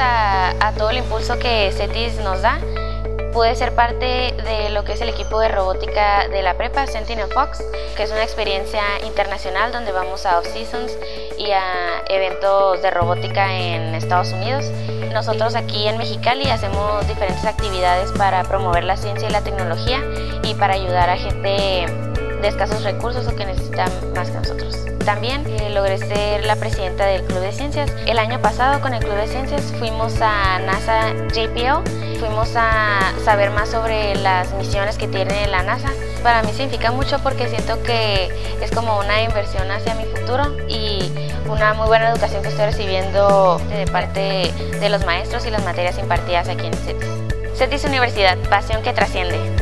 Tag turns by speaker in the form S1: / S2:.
S1: a, a todo el impulso que CETIS nos da, pude ser parte de lo que es el equipo de robótica de la prepa Sentinel Fox, que es una experiencia internacional donde vamos a off-seasons y a eventos de robótica en Estados Unidos. Nosotros aquí en Mexicali hacemos diferentes actividades para promover la ciencia y la tecnología y para ayudar a gente de escasos recursos o que necesitan más que nosotros. También eh, logré ser la presidenta del Club de Ciencias. El año pasado con el Club de Ciencias fuimos a NASA JPL, fuimos a saber más sobre las misiones que tiene la NASA. Para mí significa mucho porque siento que es como una inversión hacia mi futuro y una muy buena educación que estoy recibiendo de parte de los maestros y las materias impartidas aquí en CETIS. CETIS Universidad, pasión que trasciende.